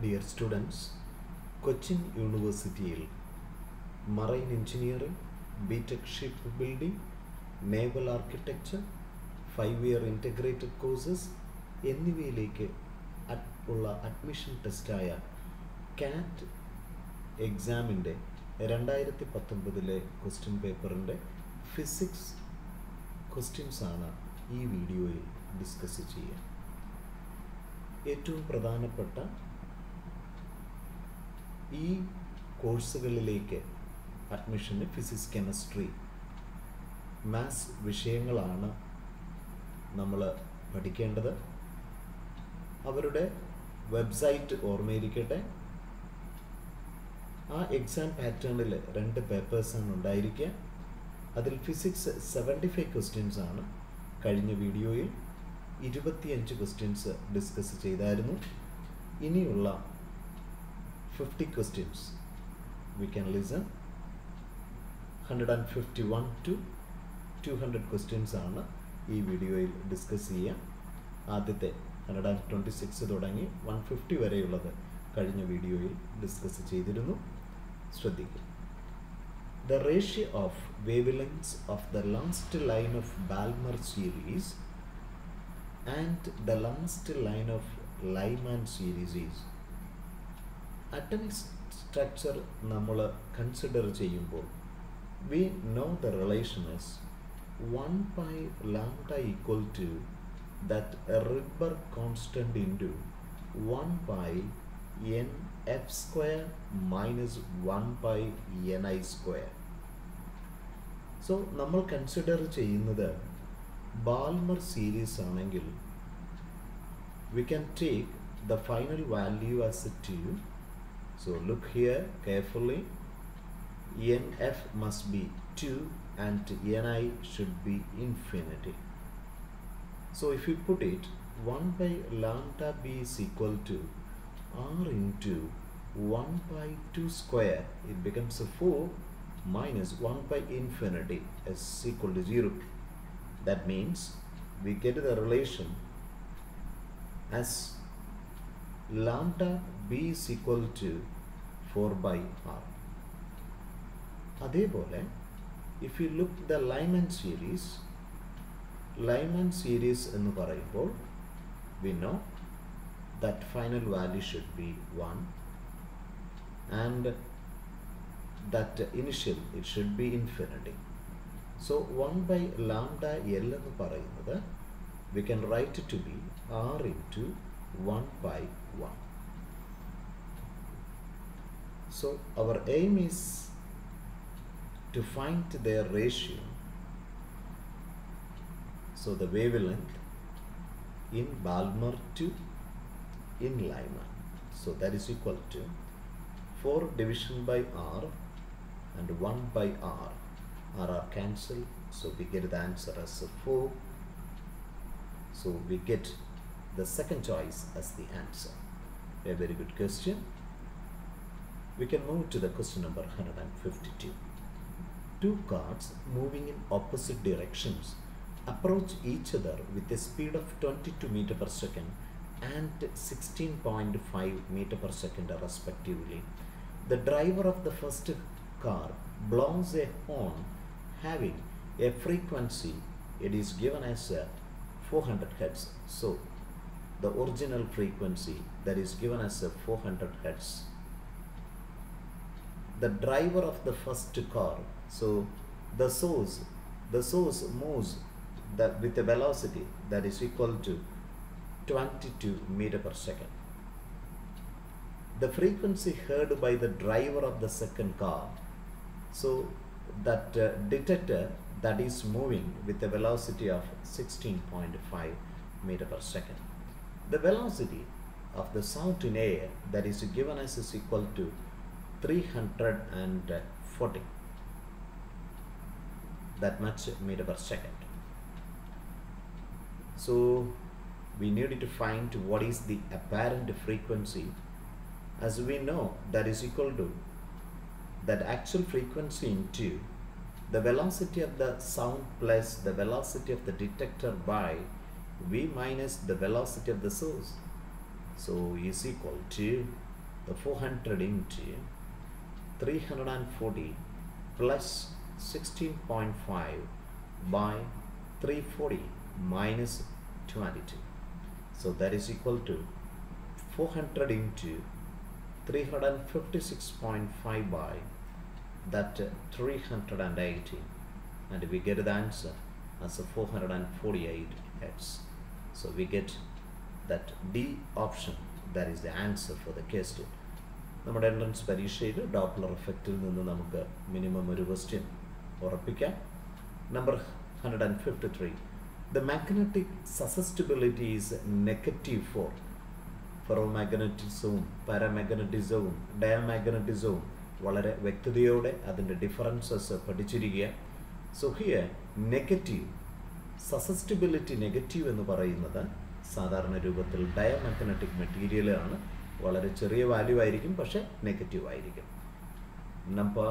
Dear students Cochin യൂണിവേഴ്സിറ്റിയിൽ marine engineering BTech ship building naval architecture five year integrated courses എന്നിവയിലേക്ക് ഉള്ള admission ടെസ്റ്റായ കാറ്റ് എക്സാമിന്റെ രണ്ടായിരത്തി പത്തൊമ്പതിലെ ക്വസ്റ്റ്യൻ പേപ്പറിന്റെ ഫിസിക്സ് ക്വസ്റ്റ്യൻസാണ് ഈ വീഡിയോയിൽ ഡിസ്കസ് ചെയ്യുക ഏറ്റവും പ്രധാനപ്പെട്ട ഈ കോഴ്സുകളിലേക്ക് അഡ്മിഷന് ഫിസിക്സ് കെമിസ്ട്രി മാത്സ് വിഷയങ്ങളാണ് നമ്മൾ പഠിക്കേണ്ടത്. അവരുടെ വെബ്സൈറ്റ് ഓർമ്മയിരിക്കട്ടെ. ആ എക്സാം പാറ്റേണിൽ രണ്ട് പേപ്പേഴ്സാണ് ഉണ്ടായിരിക്കുക. അതിൽ ഫിസിക്സ് സെവന്റി ഫൈവ് ക്വസ്റ്റ്യൻസ് ആണ് കഴിഞ്ഞ വീഡിയോയിൽ ഇരുപത്തിയഞ്ച് ക്വസ്റ്റ്യൻസ് ഡിസ്കസ് ചെയ്തായിരുന്നു. ഇനിയുള്ള 50 questions. We can listen. 151 to 200 questions ആണ് ഈ വീഡിയോയിൽ ഡിസ്കസ് ചെയ്യുക ആദ്യത്തെ ഹൺഡ്രഡ് ആൻഡ് ട്വന്റി സിക്സ് തുടങ്ങി വൺ ഫിഫ്റ്റി വരെയുള്ളത് കഴിഞ്ഞ വീഡിയോയിൽ ഡിസ്കസ് ചെയ്തിരുന്നു. ശ്രദ്ധിക്കുക. The ratio of wave lengths of the last line of Balmer series and the last line of Lyman series is atomic structure നമ്മൾ കൺസിഡർ ചെയ്യുമ്പോൾ we know the relation is one by lambda equal to that Rydberg constant to one by n f square minus one by n i square so നമ്മൾ consider ചെയ്യുന്നത് Balmer series ആണെങ്കിൽ we can take the final value as a two so look here carefully. Enf must be 2 and Eni should be infinity. So if you put it 1 by lambda b is equal to r into 1 by 2 square it becomes a 4 minus 1 by infinity is equal to 0 that means we get the relation as lambda b is equal to 4 by r അതേപോലെ if you look the Lyman series Lyman series എന്ന് പറയുമ്പോൾ we know that final value should be 1 and that initial it should be infinity so 1 by lambda L എന്ന് പറയുന്നത് we can write it to be R into 1 by 1 so our aim is to find their ratio so the wavelength in Balmer to in Lyman. So that is equal to 4 division by R and 1 by R. R are cancelled. So we get the answer as 4. So we get the second choice as the answer. A very good question. We can move to the question number 152. Two cars moving in opposite directions approach each other with a speed of 22 meter per second and 16.5 meter per second respectively. The driver of the first car blows a horn having a frequency it is given as uh, a 400 hertz. So the original frequency that is given as a 400 hertz. The driver of the first car so the source the source moves that with a velocity that is equal to 22 meter per second. The frequency heard by the driver of the second car, so that uh, detector that is moving with a velocity of 16.5 meter per second. The velocity of the sound in air that is given as is equal to 340 that much meter per second. So we needed to find what is the apparent frequency as we know that is equal to that actual frequency into the velocity of the sound plus the velocity of the detector by v minus the velocity of the source. So is equal to the 400 into 340 plus 16.5 by 340 minus 22 so that is equal to 400 into 356.5 by that uh, 380 and we get the answer as a 448 hertz so we get that D option that is the answer for the question നമ്മുടെ entrance പരീക്ഷയിൽ Doppler എഫക്റ്റിൽ നിന്ന് നമുക്ക് minimum ഒരു question ഉറപ്പിക്കാം. Number hundred and fifty three the magnetic susceptibility is negative for ഫെറോമാഗ്നറ്റിസവും പാരാമാഗ്നറ്റിസവും ഡയമാഗ്നറ്റിസവും വളരെ വ്യക്തതയോടെ അതിന്റെ differences പഠിച്ചിരിക്കുക. So here negative susceptibility negative എന്ന് പറയുന്നത് സാധാരണ രൂപത്തിൽ ഡയമാഗ്നറ്റിക് മെറ്റീരിയലാണ് വളരെ ചെറിയ വാല്യൂ ആയിരിക്കും പക്ഷേ നെഗറ്റീവ് ആയിരിക്കും. Number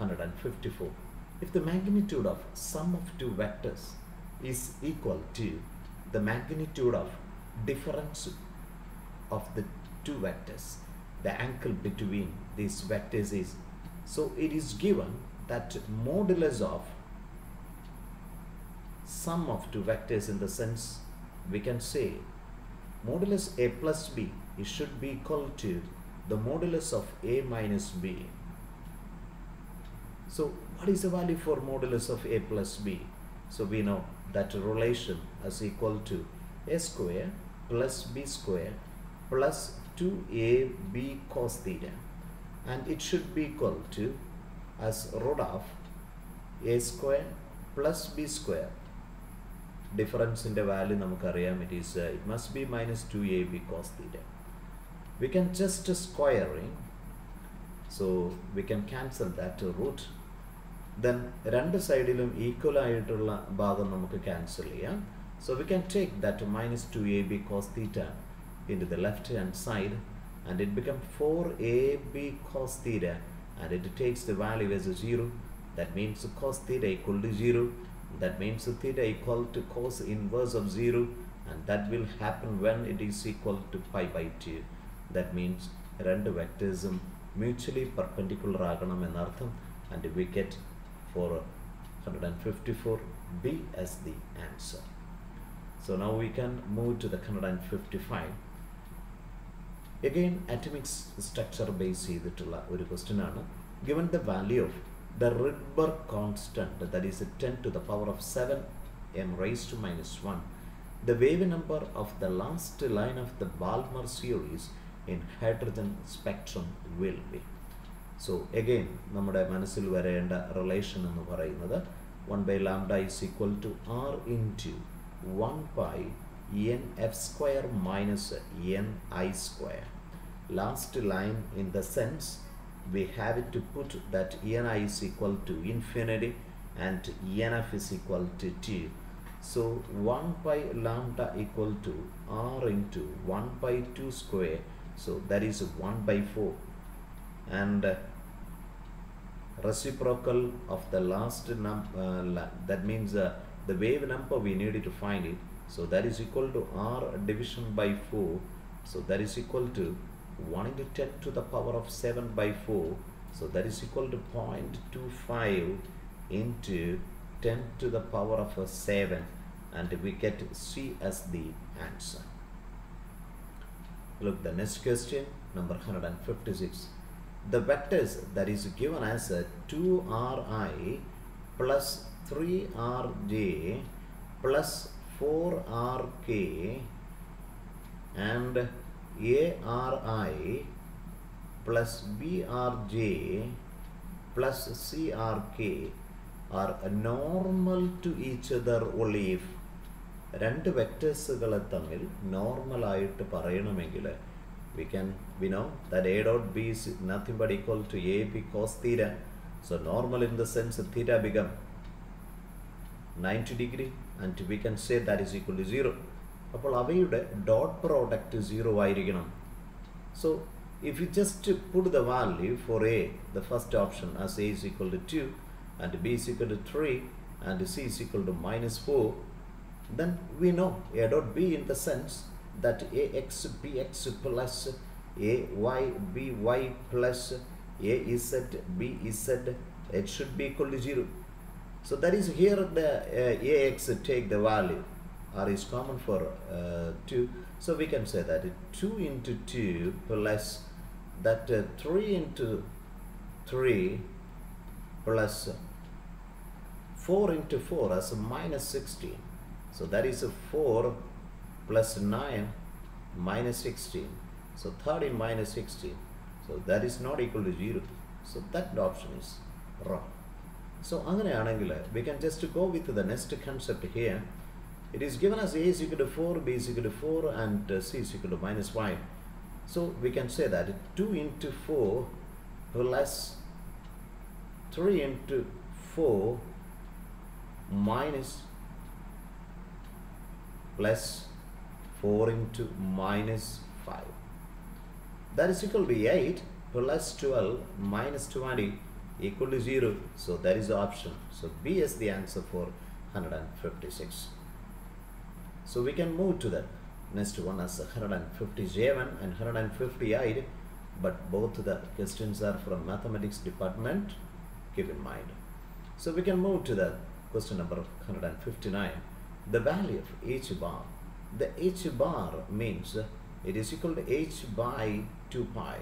hundred and fifty four if the magnitude of sum of two vectors is equal to the magnitude of difference of the two vectors the angle between these vectors is so it is given that modulus of sum of two vectors in the sense we can say modulus a plus b it should be equal to the modulus of a minus b. So what is the value for modulus of a plus b? So we know that relation is equal to a square plus b square plus 2ab cos theta. And it should be equal to as root of a square plus b square ഡിഫറൻസിന്റെ value നമുക്കറിയാം. It is it must be minus two a b cos theta we can just squaring so we can cancel that root then രണ്ട് സൈഡിലും equal ആയിട്ടുള്ള ഭാഗം നമുക്ക് cancel ചെയ്യാം. So we can take that minus two a b cos theta into the left hand side and it become four a b cos theta and it takes the value as zero that means cos theta equal to zero that means theta equal to cos inverse of 0 and that will happen when it is equal to pi by 2 that means രണ്ട് വെക്ടേഴ്സും mutually perpendicular ആകണം എന്നർത്ഥം and we get for hundred and fifty four b as the answer so now we can move to the 155 again atomic structure base ചെയ്തിട്ടുള്ള ഒരു question ആണ് given the value of the Rydberg constant that is 10 to the power of 7 m raised to minus 1 the wave number of the last line of the Balmer series in hydrogen spectrum will be so again നമ്മുടെ മനസ്സിൽ വരേണ്ട relation പറയുന്നത് one by lambda is equal to r into one by n f square minus n i square. Last line in the sense we have to put that n i is equal to infinity and n f is equal to 2. So 1 by lambda equal to r into 1 by 2 square. So that is 1 by 4. And uh, reciprocal of the last num uh, that means uh, the wave number we needed to find it so that is equal to r division by 4 so that is equal to 1 into 10 to the power of 7 by 4 so that is equal to 0.25 into 10 to the power of a 7 and we get c as the answer. Look the next question number 156 the vectors that is given as a 2ri plus 3rj plus 4rk and a r i plus b r j plus c r k r normal to each other ഒളി if രണ്ട് വെക്റ്റേഴ്സുകളെ തമ്മിൽ നോർമലായിട്ട് പറയണമെങ്കിൽ we can we know that a dot b is nothing but equal to a b cos theta so normal in the sense theta become 90 degree and we can say that is equal to 0 അപ്പോൾ അവയുടെ dot product zero ആയിരിക്കണം so if you just put the value four A the first option as A is equal to two and B is equal to three and C is equal to minus four then we know a dot b in the sense that ax bx plus a y b y plus a z b z it should be equal to 0 so that is here the uh, ax take the value r is common for uh, 2 so we can say that 2 into 2 plus that uh, 3 into 3 plus 4 into 4 as minus 16 so that is a 4 plus 9 minus 16 so 13 minus 16 so that is not equal to 0 so that option is wrong so അങ്ങനെയാണെങ്കിൽ we can just go with the next concept here it is given as a is equal to 4 b is equal to 4 and uh, c is equal to minus 5 so we can say that 2 into 4 plus 3 into 4 minus plus 4 into minus 5 that is equal to 8 plus 12 minus 20 equal to 0 so that is the option. So b is the answer for 156 so we can move to the next one as 157 and 158 but both the questions are from mathematics department keep in mind. So we can move to the question number 159 the value of h bar. The h bar means it is equal to h by 2 pi.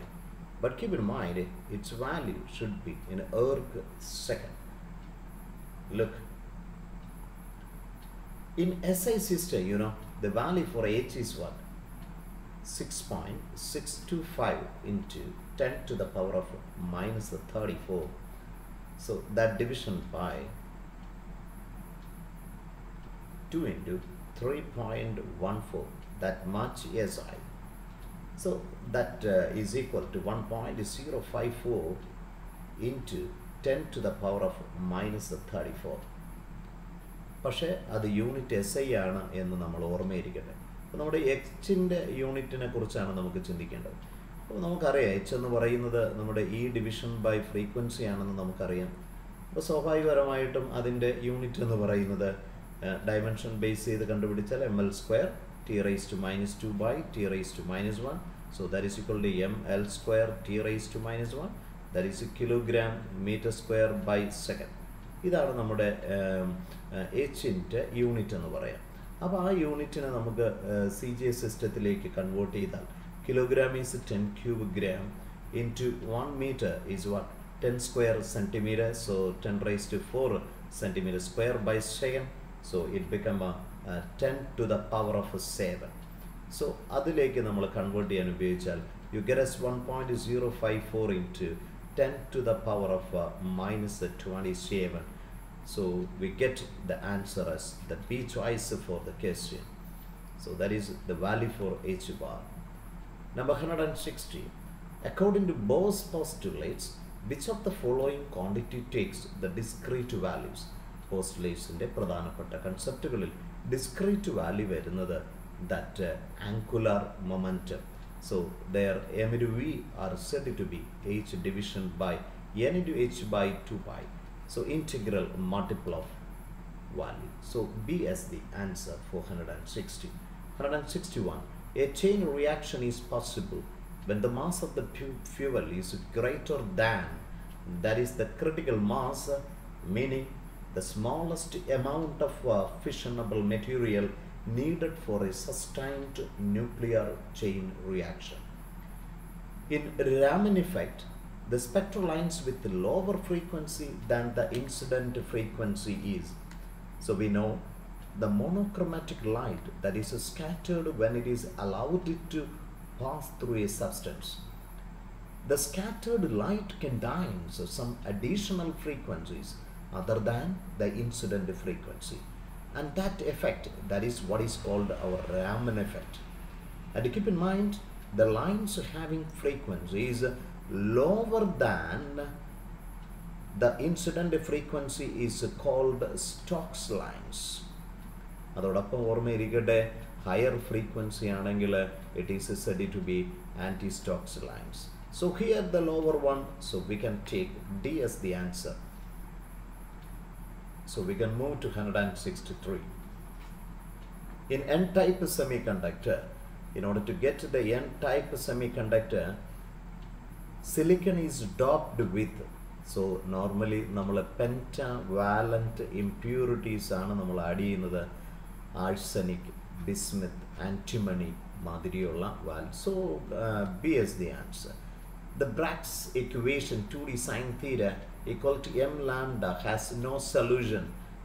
But keep in mind its value should be in erg second. Look in SI system you know the value for h is what? 6.625 into 10 to the power of minus 34 so that division by 2 into 3.14 that much SI so that uh, is equal to 1.054 into 10 to the power of minus 34 പക്ഷേ അത് unit S I ആണ് എന്ന് നമ്മൾ ഓർമ്മയിരിക്കട്ടെ. അപ്പോൾ നമ്മുടെ എച്ചിന്റെ യൂണിറ്റിനെ കുറിച്ചാണ് നമുക്ക് ചിന്തിക്കേണ്ടത്. അപ്പോൾ നമുക്കറിയാം എച്ച് എന്ന് പറയുന്നത് നമ്മുടെ ഈ ഡിവിഷൻ ബൈ ഫ്രീക്വൻസി ആണെന്ന് നമുക്കറിയാം. അപ്പോൾ സ്വാഭാവികപരമായിട്ടും അതിന്റെ യൂണിറ്റ് എന്ന് പറയുന്നത് ഡയമെൻഷൻ ബേസ് ചെയ്ത് കണ്ടുപിടിച്ചാൽ m l square t raise to minus two by t raise to minus one so that is equal to m l square t raise to minus one that is kilogram metre square by second ഇതാണ് നമ്മുടെ എച്ചിന്റെ unit എന്ന് പറയാം. അപ്പോൾ ആ യൂണിറ്റിനെ നമുക്ക് C G S സിസ്റ്റത്തിലേക്ക് convert ചെയ്താൽ kilogram is ten cube gram into one metre is one ten square centimetre so ten raise to four centimetre square by second so it become ten to the power of seven so അതിലേക്ക് നമ്മൾ convert ചെയ്യാൻ ഉപയോഗിച്ചാൽ you gets one point zero five four into ten to the power of minus twenty seven So we get the answer as the B choice for the question. So that is the value for H bar. Number 160. According to Bose postulates, which of the following quantity takes the discrete values? പോസ്റ്റ്ലേറ്റ്സിൻ്റെ പ്രധാനപ്പെട്ട കൺസെപ്റ്റുകളിൽ discrete value വരുന്നത് that angular momentum so there M into V R Z to B H division by N into H by two by So integral multiple of value. So B as the answer for 160. 161. A chain reaction is possible when the mass of the fuel is greater than that is the critical mass meaning the smallest amount of uh, fissionable material needed for a sustained nuclear chain reaction. In Raman effect, the spectral lines with lower frequency than the incident frequency is. So we know the monochromatic light that is scattered when it is allowed to pass through a substance. The scattered light contains some additional frequencies other than the incident frequency. And that effect, that is what is called our Raman effect. And keep in mind, the lines having frequencies lower than the incident frequency is called Stokes lines. അതോടൊപ്പം ഓർമ്മയിരിക്കട്ടെ higher frequency ആണെങ്കിൽ it is സെഡി to B anti Stokes lines so here the lower one so we can take D S the answer so we can move two hundred and sixty three In N-type semiconductor, in order to get the n-type semiconductor silicon is doped with. So normally നമ്മൾ pentavalent impurities ആണ് നമ്മൾ add ചെയ്യുന്നത്. Arsenic bismuth antimony മാതിരിയുള്ള വാൽ so b is the answer the Bragg's equation two d sine theta equal to m lambda has no solution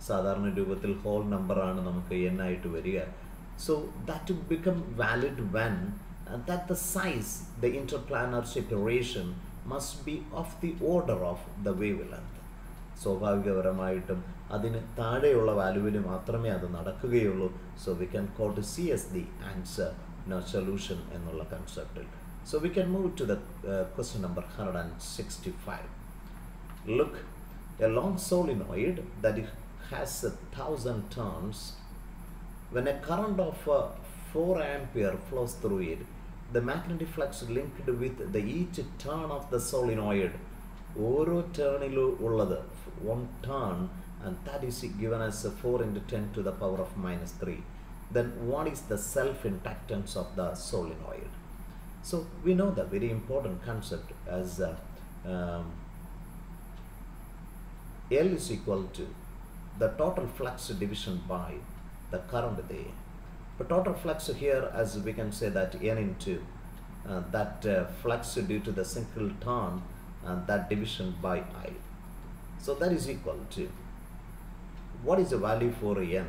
സാധാരണ രൂപത്തിൽ whole നമ്പറാണ് നമുക്ക് എൻ ആയിട്ട് വരിക. So that become valid when that the size, the interplanar separation must be of the order of the wavelength. സ്വാഭാവികപരമായിട്ടും അതിന് താഴെയുള്ള വാല്യൂവിൽ മാത്രമേ അത് നടക്കുകയുള്ളൂ. So we can call to C as the answer no solution എന്നുള്ള കൺസെപ്റ്റിൽ so we can move to the question number hundred and sixty five look a long solenoid that has a thousand when a current of uh, 4 ampere flows through it the magnetic flux linked with the each turn of the solenoid ഓരോ ടേണിലും ഉള്ളത് one turn and that is given as four into ten to the power of minus three then what is the self ഇൻടാക്റ്റൻസ് of the solenoid so we know the very important concept as uh, um, L is equal to the total flux division by the The total flux here, as we can say that N into uh, that uh, flux due to the single turn and that division by I. So that is equal to what is the value for N?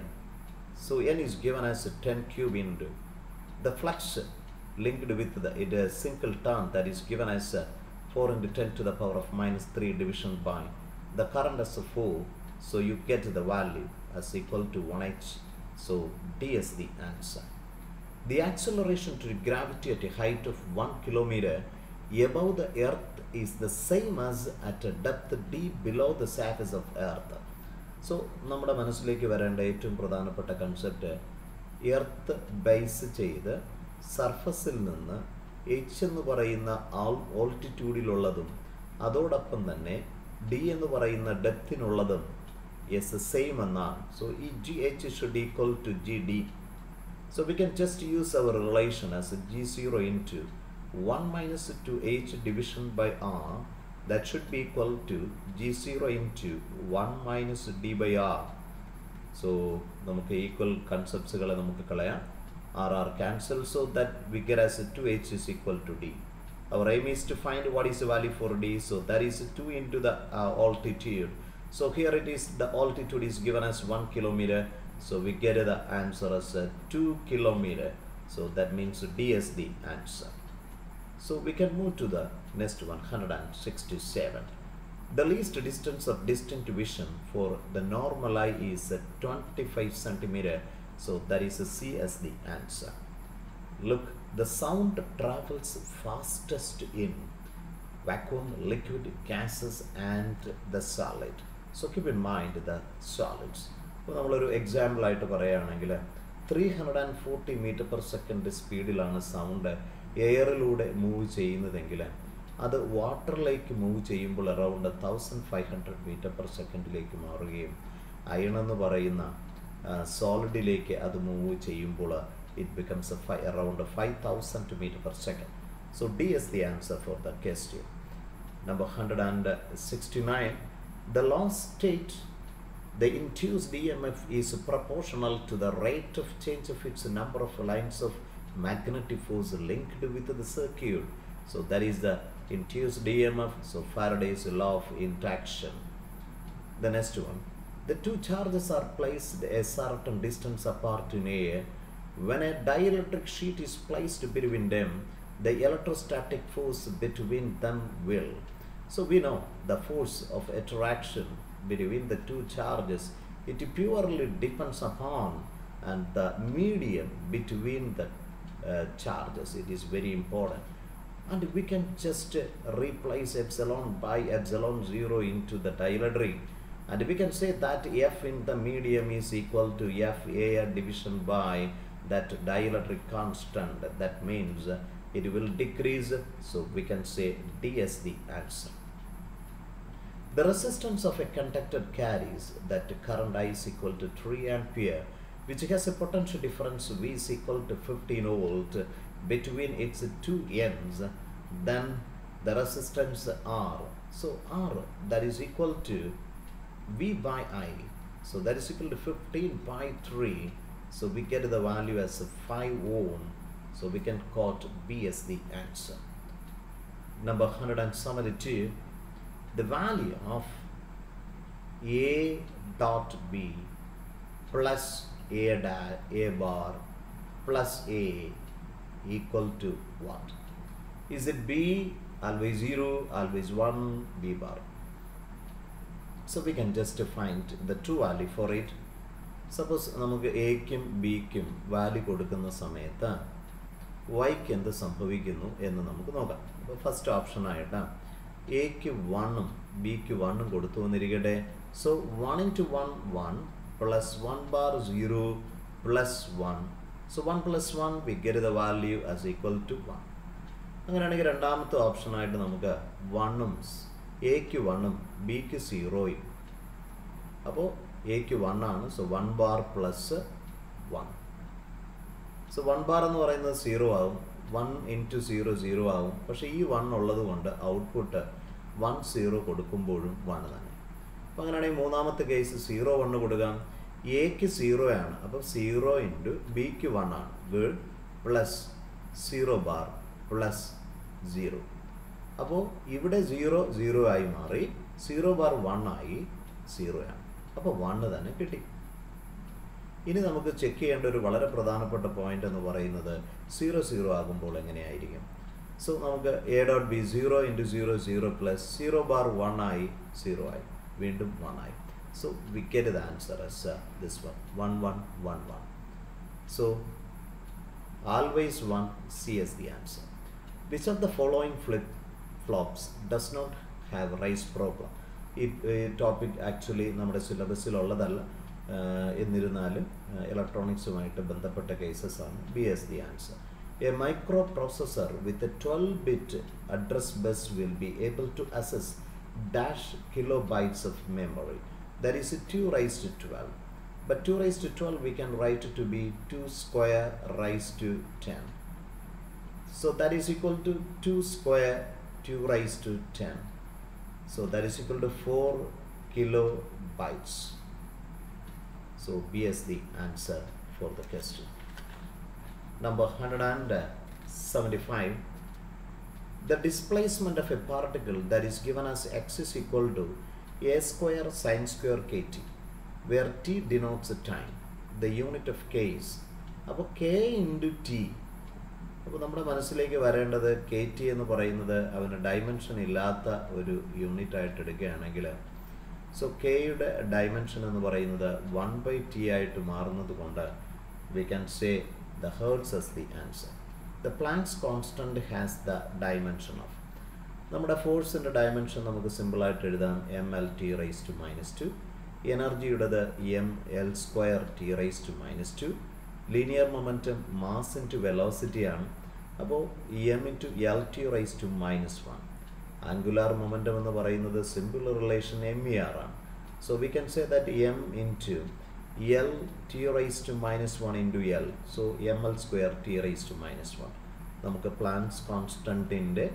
So N is given as 10 cube into the flux linked with the it a single turn that is given as uh, 4 into 10 to the power of minus 3 division by the current as a 4 so you get the value as equal to 1h so d is the answer the acceleration to gravity at a height of 1 kilometer above the earth is the same as at a depth d below the surface of earth so നമ്മുടെ മനസ്സിലേക്ക് വരേണ്ട ഏറ്റവും പ്രധാനപ്പെട്ട concept earth base ചെയ്ത് സർഫസിൽ നിന്ന് H എന്ന് പറയുന്ന ആൾ ഓൾട്ടിറ്റ്യൂഡിലുള്ളതും അതോടൊപ്പം തന്നെ ഡി എന്ന് പറയുന്ന ഡെപ്തിനുള്ളതും എസ് സെയിം എന്നാണ് സോ ഈ G H should equal to G D so we can just use our relation as G zero in to one minus two H division by R that should be equal to g0 into 1 minus d by r so നമുക്ക് equal കൺസെപ്റ്റ്സുകളെ നമുക്ക് കളയാം R R cancel so that we get as to H is equal to D our aim is to find what is the value four D so that is to in to the altitude so here it is the altitude is given as 1 kilometer so we get the answer as uh, 2 kilometer so that means d is the answer so we can move to the next one, 167. The least distance of distinct vision for the normal eye is uh, 25 centimeter. So that is a C as the answer. Look, the sound travels fastest in vacuum, liquid, gases and the solid. So keep in mind the solids ഇപ്പോൾ നമ്മളൊരു എക്സാമ്പിളായിട്ട് പറയുകയാണെങ്കിൽ three hundred and forty meter per second സ്പീഡിലാണ് sound എയറിലൂടെ move ചെയ്യുന്നതെങ്കിൽ അത് വാട്ടറിലേക്ക് move ചെയ്യുമ്പോൾ around thousand five hundred meter per സെക്കൻഡിലേക്ക് മാറുകയും അയൺ എന്ന് പറയുന്ന സോളിഡിലേക്ക് അത് മൂവ് ചെയ്യുമ്പോൾ it becomes phi around five thousand meter per second so D as the answer for the question number hundred and sixty nine the last state, the induced EMF is proportional to the rate of change of its number of lines of magnetic force linked with the circuit. So that is the induced EMF, so Faraday's law of induction. The next one, the two charges are placed a certain distance apart in air. When a dielectric sheet is placed between them, the electrostatic force between them will so we know the force of attraction between the two charges. It purely depends upon and the medium between the uh, charges. It is very important. And we can just uh, replace epsilon by epsilon 0 into the dielectric and we can say that f in the medium is equal to f air division by that dielectric constant. That means it will decrease. So we can say d as the answer the resistance of a conductor carries that current I is equal to 3 ampere which has a potential difference V is equal to 15 volt between its two ends, then the resistance R. So R that is equal to V by I. So that is equal to 15 by 3. So we get the value as a 5 ohm. So we can quote B as the answer. Number 172 The value of A dot B plus A, da- A bar plus A equal to what? Is it B always 0, always 1, B bar? So we can just find the true value for it. Suppose നമുക്ക് എക്കും ബിക്കും value കൊടുക്കുന്ന സമയത്ത് വൈക്ക് എന്ത് സംഭവിക്കുന്നു എന്ന് നമുക്ക് നോക്കാം അപ്പോൾ ഫസ്റ്റ് ഓപ്ഷനായിട്ട് എക്ക് വണ്ണും ബിക്ക് വണ്ണും കൊടുത്തു വന്നിരിക്കട്ടെ. So one into one one plus one bar zero plus one so one plus one we get the value as equal to one അങ്ങനെയാണെങ്കിൽ രണ്ടാമത്തെ ഓപ്ഷനായിട്ട് നമുക്ക് വണ്ണും എക്ക് വണ്ണും ബിക്ക് സീറോയും അപ്പോൾ എക്ക് വൺ ആണ്. So one bar plus one so one bar എന്ന് പറയുന്നത് സീറോ ആവും. വൺ ഇന്റു സീറോ സീറോ ആവും. പക്ഷേ ഈ വൺ ഉള്ളത് കൊണ്ട് ഔട്ട്പുട്ട് വൺ സീറോ കൊടുക്കുമ്പോഴും വൺ തന്നെ. അപ്പോൾ അങ്ങനെയാണെങ്കിൽ മൂന്നാമത്തെ കേസ് സീറോ വണ്ണ് കൊടുക്കാം എക്ക് സീറോ ആണ്. അപ്പോൾ സീറോ ഇന്റു ബിക്ക് വൺ ആണ്. Good plus zero bar plus zero അപ്പോൾ ഇവിടെ സീറോ സീറോ ആയി മാറി സീറോ ബാർ വൺ ആയി സീറോ ആണ്. അപ്പോൾ വണ്ണ് തന്നെ കിട്ടി. ഇനി നമുക്ക് ചെക്ക് ചെയ്യേണ്ട ഒരു വളരെ പ്രധാനപ്പെട്ട പോയിന്റ് എന്ന് പറയുന്നത് സീറോ സീറോ ആകുമ്പോൾ എങ്ങനെയായിരിക്കും? സോ നമുക്ക് A dot B zero into zero zero plus zero bar one ആയി സീറോ ആയി. വീണ്ടും വൺ ആയി. So we get the answer as this one one one one one so always one C as the answer which of the following flip flops does not have rise problem ഈ topic actually നമ്മുടെ സിലബസിലുള്ളതല്ല എന്നിരുന്നാലും ഇലക്ട്രോണിക്സുമായിട്ട് ബന്ധപ്പെട്ട cases ആണ് B S the answer A micro processor with a twelve bit address bus will be able to access dash kilo bytes of memory there is A to raise to twelve but 2 raised to 12 we can write it to be 2 square raised to 10 so that is equal to 2 square 2 raised to 10 so that is equal to 4 kilobytes So b is the answer for the question number 175 the displacement of a particle that is given as x is equal to a square sine square kt where t denotes the time the unit of k is അപ്പോൾ K into T അപ്പോൾ നമ്മുടെ മനസ്സിലേക്ക് വരേണ്ടത് K T എന്ന് പറയുന്നത് അവന് dimension ഇല്ലാത്ത ഒരു യൂണിറ്റ് ആയിട്ട് എടുക്കുകയാണെങ്കിൽ സോ കെയുടെ ഡയമെൻഷൻ എന്ന് പറയുന്നത് വൺ ബൈ ടി ആയിട്ട് മാറുന്നത് കൊണ്ട് we can say the hertz as the answer the Planck's constant has the dimension of നമ്മുടെ ഫോഴ്സിന്റെ ഡയമെൻഷൻ നമുക്ക് സിമ്പിളായിട്ട് എഴുതാം. M L T raise to minus two എനർജിയുടേത് M L square T raise to minus two linear momentum mass into velocity ആണ്. അപ്പോൾ M into L T raise to minus one angular momentum എന്ന് പറയുന്നത് simple relation M E R ആണ്. So we can say that M into L T raise to minus one into L so M L square T raise to minus one നമുക്ക് Planck's കോൺസ്റ്റന്റിന്റെ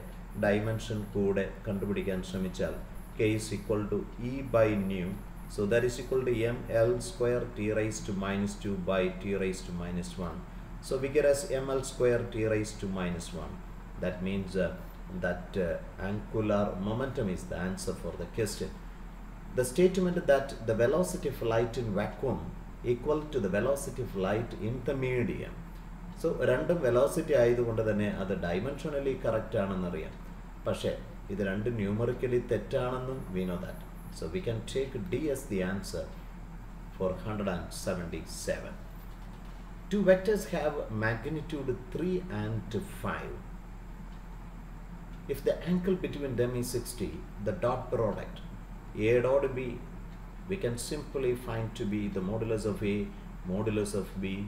dimension കൂടെ കണ്ടുപിടിക്കാൻ ശ്രമിച്ചാൽ K is equal to E by nu so that is equal to M L square T raise to minus two by T raise to minus one So we get as ml square t raised to minus 1. That means uh, that uh, angular momentum is the answer for the question. The statement that the velocity of light in vacuum equal to the velocity of light in the medium. So രണ്ടും velocity ആയതുകൊണ്ട് തന്നെ അത് ഡൈമെൻഷനലി correct ആണെന്നറിയാം പക്ഷേ ഇത് രണ്ടും numerically തെറ്റാണെന്നും V know that So we can take D as the answer for 177. Two vectors have magnitude 3 and 5. if the angle between them is 60 the dot product a dot b we can simply find to be the modulus of a modulus of b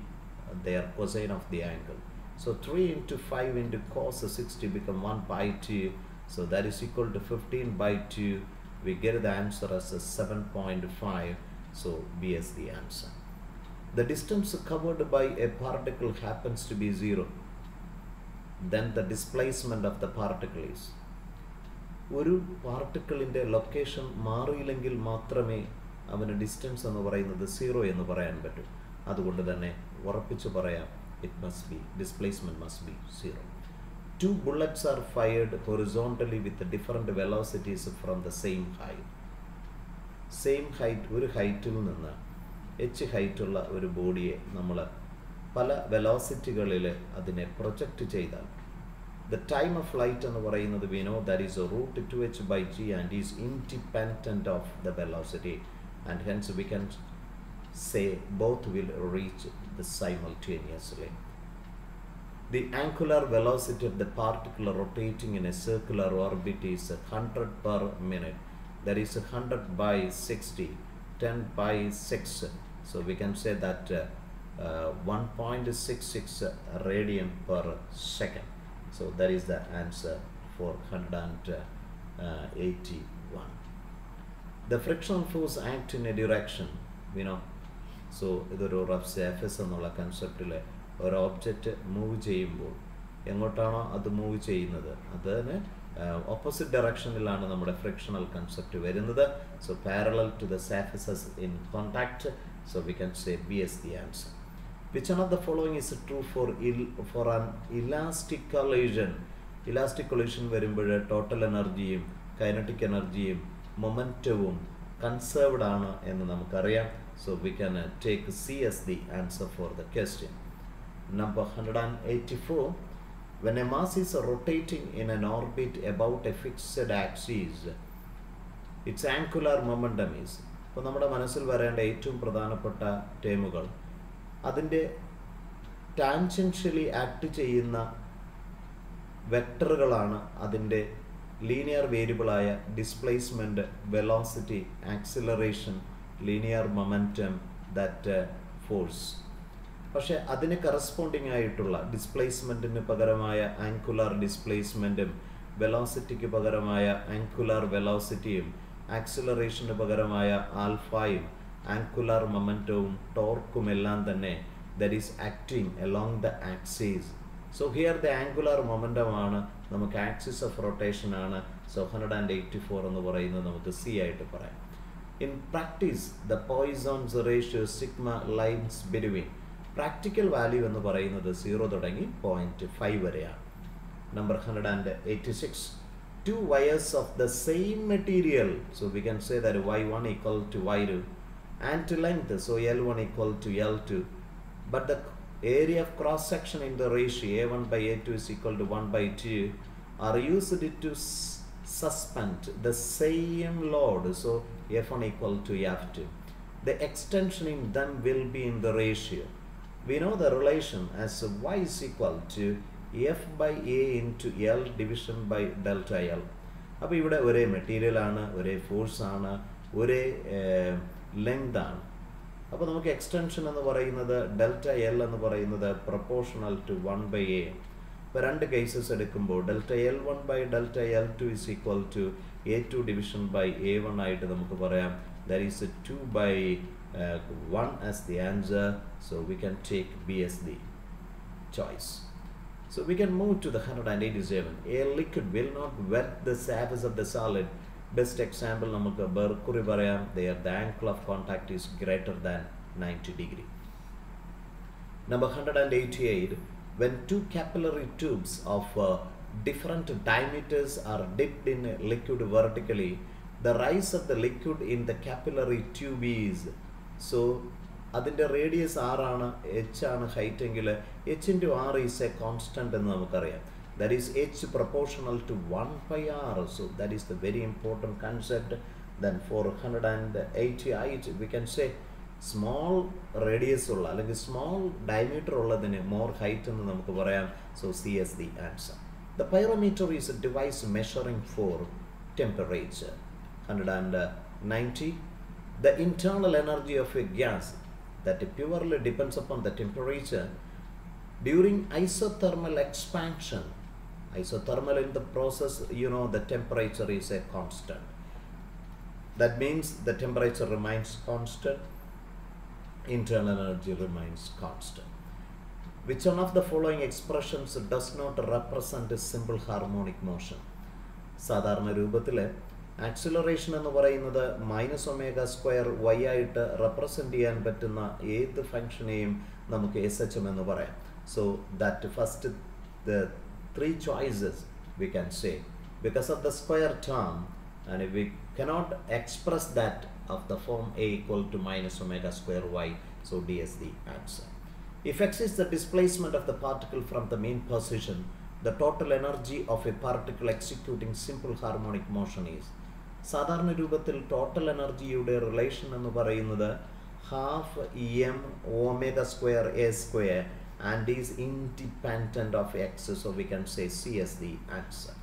their cosine of the angle. So 3 into 5 into cos 60 become 1 by 2 so that is equal to 15 by 2 we get the answer as 7.5 so b is the answer. The distance covered by a particle happens to be 0 then the displacement of the particle is ഒരു പാർട്ടിക്കിളിന്റെ location മാറിയില്ലെങ്കിൽ മാത്രമേ അവന് distance എന്ന് പറയുന്നത് zero എന്ന് പറയാൻ പറ്റൂ. അതുകൊണ്ട് തന്നെ ഉറപ്പിച്ചു പറയാം it must be displacement must be zero two bullets are fired horizontally with different velocities from the same height same height ഒരു ഹൈറ്റിൽ നിന്ന് എച്ച് ഹൈറ്റുള്ള ഒരു ബോഡിയെ നമ്മൾ പല വെലോസിറ്റികളിൽ അതിനെ പ്രൊജക്റ്റ് ചെയ്താൽ ദ ടൈം ഓഫ് ഫ്ലൈറ്റ് എന്ന് പറയുന്നത് we know that is a root two H by G and is independent of the velocity and hence we can say both will reach the simultaneously The angular velocity of the particle rotating in a circular orbit is 100 per minute. That is 100 by 60, 10 by 6. So we can say that uh, uh, 1.66 radian per second. So that is the answer for 181. The frictional force act in a direction, you know. So ഇതൊരു rough surface എന്നുള്ള കൺസെപ്റ്റിൽ ഒരു object move ചെയ്യുമ്പോൾ എങ്ങോട്ടാണോ അത് move ചെയ്യുന്നത് അതിന് opposite ഡയറക്ഷനിലാണ് നമ്മുടെ ഫ്രിക്ഷണൽ കൺസെപ്റ്റ് വരുന്നത് so parallel to the surfaces in contact so we can say B as the answer Which one of the following is true for il for an elastic collision? Elastic collision വരുമ്പോൾ total എനർജിയും kinetic എനർജിയും മൊമെന്റവും conserved ആണ് എന്ന് നമുക്കറിയാം. So we can take C as the answer for the question number hundred and eighty four when a mass is rotating in an orbit about a fixed axis its angular momentum is. അപ്പോൾ നമ്മുടെ മനസ്സിൽ വരേണ്ട ഏറ്റവും പ്രധാനപ്പെട്ട ടേമുകൾ അതിന്റെ ടാൻഷൻഷ്യലി act ചെയ്യുന്ന വെക്ടറുകളാണ് അതിന്റെ linear വേരിയബിളായ displacement velocity acceleration linear momentum that force പക്ഷെ അതിന് കറസ്പോണ്ടിങ് ആയിട്ടുള്ള ഡിസ്പ്ലേസ്മെന്റിന് പകരമായ ആങ്കുലാർ ഡിസ്പ്ലേസ്മെന്റും വെലോസിറ്റിക്ക് പകരമായ ആങ്കുലാർ വെലോസിറ്റിയും ആക്സിലറേഷന് പകരമായ ആൽഫായും ആങ്കുലർ മൊമെന്റവും ടോർക്കും എല്ലാം തന്നെ that is acting along the axis so here the angular ആണ് നമുക്ക് ആക്സിസ് ഓഫ് റൊട്ടേഷൻ ആണ് so hundred and eighty four എന്ന് പറയുന്നത് നമുക്ക് സി ആയിട്ട് പറയാം. In practice the Poisson's ratio sigma lines between practical value എന്ന് പറയുന്നത് സീറോ തുടങ്ങി പോയിന്റ് ഫൈവ് വരെയാണ്. Number hundred and eighty six two wires of the same same material. We can say ദൈ one Y1 two Y Y2 and to length so L1 equal to L2 but the area of cross section in the ratio A1 by A2 is equal to 1 by 2 are used to suspend the same load so F1 equal to F2 the extension in them will be in the ratio. We know the relation as y is equal to f by a into l division by delta l. അപ്പോൾ ഇവിടെ length ആണ്. അപ്പോൾ നമുക്ക് extension എന്ന് പറയുന്നത് delta L എന്ന് പറയുന്നത് proportional to one by A ഇപ്പോൾ രണ്ട് കേസസ് എടുക്കുമ്പോൾ delta L one by delta L two is equal to A two division by A one ആയിട്ട് നമുക്ക് പറയാം. There is two by one as the answer so we can take B as the choice So we can move to the 187. A liquid will not wet the surface of the solid. Best example നമുക്ക് mercury പറയാം. There the angle of contact is greater than ninety degree number hundred and eighty eight when two capillary tubes of different diameters are dipped in liquid vertically the rise of the liquid in the capillary tube is so അതിന്റെ radius ആറാണ് H ആണ് height എങ്കിൽ എച്ചിന്റെ R is a constant എന്ന് നമുക്കറിയാം. that is h proportional to 1 by r so that is the very important concept then for 188 we can say small radius ഉള്ള അല്ലെങ്കിൽ small diameter ഉള്ളതിന് മോർ ഹൈറ്റ് എന്ന് നമുക്ക് പറയാം so C S the answer the pyrometer is A device measuring four temperature hundred and ninety the internal energy of A gas that purely depends upon the temperature during isothermal expansion isothermal in the process you know the temperature is a constant that means the temperature remains constant internal energy remains constant Which one of the following expressions does not represent a simple harmonic motion? സാധാരണ രൂപത്തിൽ acceleration എന്ന് പറയുന്നത് minus omega square Y ആയിട്ട് represent ചെയ്യാൻ പറ്റുന്ന ഏത് ഫംഗ്ഷനെയും നമുക്ക് S H M എന്ന് പറയാം so that first the choices we can say because of the square term and we cannot express that of the form a equal to minus omega square y so d is the answer if x is the displacement of the particle from the mean position the total energy of a particle executing simple harmonic motion is സാധാരണ രൂപത്തിൽ total എനർജിയുടെ relation എന്ന് പറയുന്നത് half M omega square A square and is independent of x so we can say c is the answer.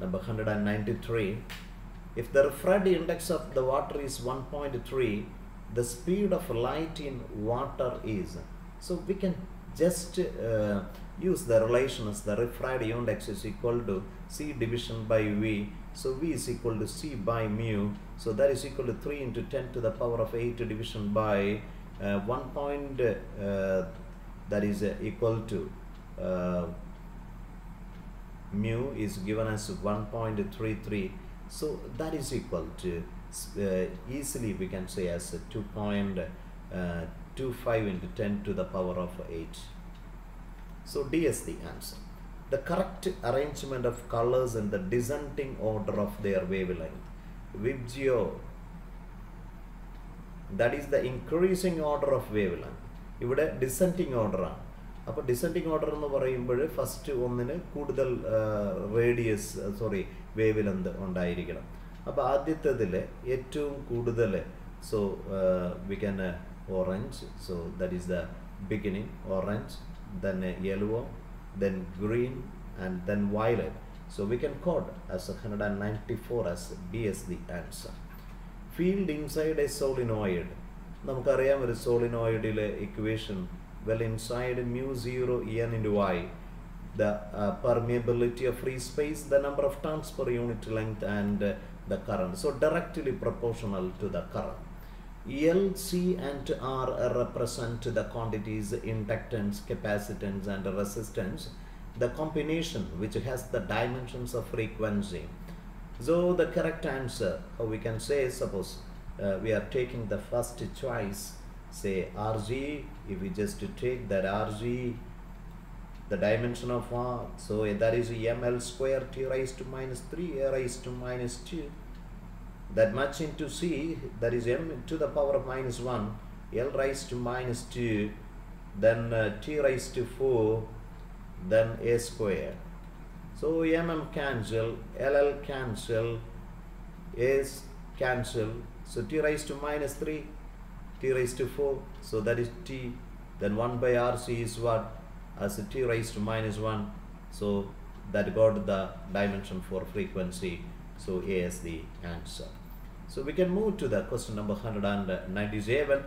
Number 193 if the refractive index of the water is 1.3 the speed of light in water is so we can just uh, use the relations the refractive index is equal to c division by v so v is equal to c by mu so that is equal to 3 into 10 to the power of 8 division by uh, 1.3 that is uh, equal to uh, mu is given as 1.33 so that is equal to uh, easily we can say as 2.25 into 10 to the power of 8 so d is the answer. The correct arrangement of colors and the descending order of their wavelength. VIBGYOR that is the increasing order of wavelength ഇവിടെ ഡിസെന്റിങ് ഓർഡറാണ് അപ്പോൾ ഡിസെന്റിങ് order എന്ന് പറയുമ്പോൾ first ഒന്നിന് കൂടുതൽ radius sorry wavelength ഉണ്ടായിരിക്കണം. അപ്പോൾ ആദ്യത്തേതിൽ ഏറ്റവും കൂടുതൽ so we can orange so that is the beginning orange then yellow then green and then violet code as hundred and ninety four as B as the answer field inside a solenoid നമുക്കറിയാം ഒരു സോളിനോയിഡിലെ equation well inside mu 0 n into y the uh, permeability of free space the number of turns per unit length and uh, the current so directly proportional to the current L, C and R represent the quantities inductance, capacitance and resistance the combination which has the dimensions of frequency so the correct answer how we can say suppose uh, we are taking the first choice say Rg if we just take that Rg the dimension of R so that is ml square t raised to minus 3 a raised to minus 2 that much into C that is m to the power of minus 1 L raised to minus 2 then uh, t raised to 4 then a square. So mm cancel ll cancel is cancel so t raised to minus 3 t raised to 4 so that is t. Then 1 by rc is what? As t raised to minus 1 so that got the dimension for frequency. So a is the answer. So we can move to the question number 197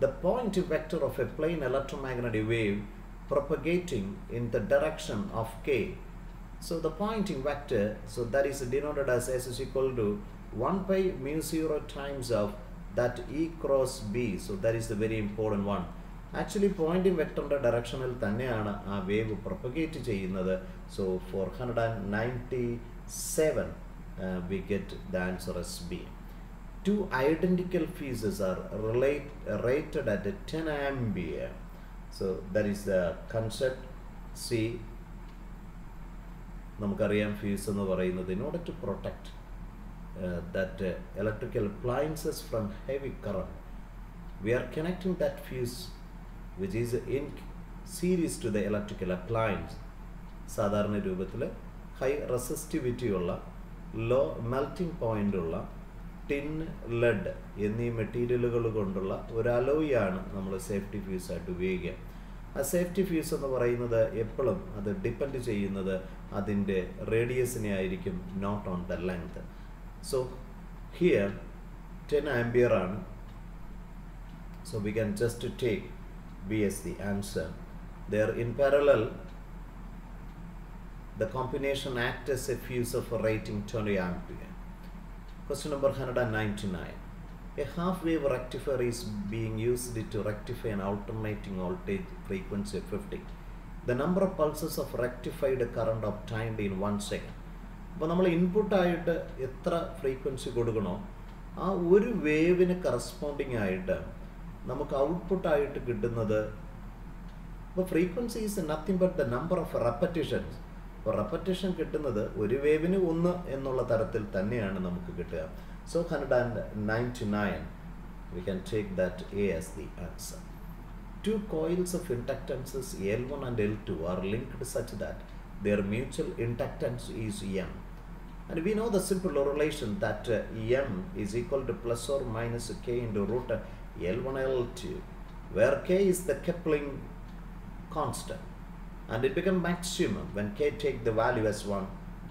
the point vector of a plane electromagnetic wave propagating in the direction of k. So the Poynting vector so that is denoted as s is equal to 1 by mu 0 times of that E cross B. So that is the very important one. Actually pointing വെക്ടറിന്റെ ഡയറക്ഷനിൽ തന്നെയാണ് ആ wave propagate ചെയ്യുന്നത് so four hundred and ninety seven we get the answer as B two identical fuses are relate rated at ten ampere so that is the concept C നമുക്കറിയാം fuse എന്ന് പറയുന്നത് in order to protect that uh, electrical appliances from heavy current. We are connecting that fuse which is in series to the electrical appliance. സാധാരണ രൂപത്തിൽ high resistivity ഉള്ള low melting point ഉള്ള tin lead എന്നീ മെറ്റീരിയലുകൾ കൊണ്ടുള്ള ഒരു അലോയാണ് നമ്മൾ safety ഫ്യൂസായിട്ട് ഉപയോഗിക്കുക. ആ സേഫ്റ്റി ഫ്യൂസ് എന്ന് പറയുന്നത് എപ്പോഴും അത് ഡിപ്പെൻഡ് ചെയ്യുന്നത് അതിന്റെ റേഡിയസിനെ ആയിരിക്കും not on the length so here 10 ampere on so we can just take B as the answer. There in parallel the combination acts as a fuse of rating 20 ampere. Question number 199 a half-wave rectifier is being used to rectify an alternating voltage frequency of 50 the number of pulses of rectified current obtained in one second. അപ്പോൾ നമ്മൾ ഇൻപുട്ടായിട്ട് എത്ര frequency കൊടുക്കണോ ആ ഒരു വേവിന് corresponding ആയിട്ട് നമുക്ക് ഔട്ട്പുട്ടായിട്ട് കിട്ടുന്നത് അപ്പോൾ frequency is nothing but the number of repetitions അപ്പോൾ റെപ്പറ്റീഷൻ കിട്ടുന്നത് ഒരു വേവിന് ഒന്ന് എന്നുള്ള തരത്തിൽ തന്നെയാണ് നമുക്ക് കിട്ടുക. So hundred and ninety nine we can take that A as the answer Two coils of inductances L1 and L2 are linked such that their mutual inductance is M. And we know the simple relation that uh, M is equal to plus or minus K into root L1 L2, where K is the coupling constant. And it becomes maximum when K take the value as 1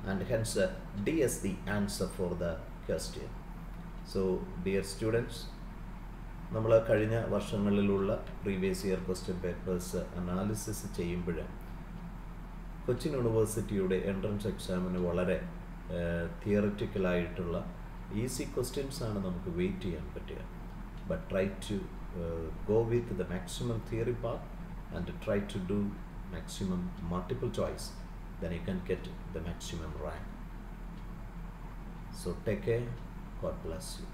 and hence uh, D is the answer for the question. So, dear students, നമ്മൾ കഴിഞ്ഞ വർഷങ്ങളിലുള്ള previous year question papers analysis ചെയ്യുമ്പോൾ കൊച്ചിൻ യൂണിവേഴ്സിറ്റിയുടെ entrance എക്സാമിന് വളരെ തിയററ്റിക്കലായിട്ടുള്ള easy ക്വസ്റ്റ്യൻസാണ് നമുക്ക് wait ചെയ്യാൻ പറ്റുക. But try to go with the maximum theory part and try to do maximum multiple choice then you can get the maximum rank so take care god bless you